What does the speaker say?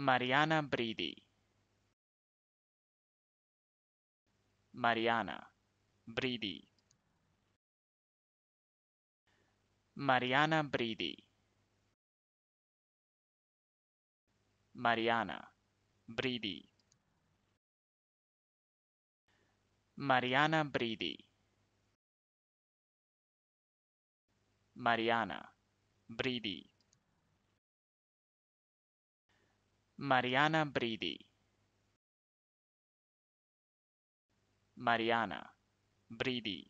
Mariana Bridi. Mariana Bridi. Mariana Bridi. Mariana Bridi. Mariana Bridi. Mariana Bridi. Mariana Bridi. Mariana Bridi.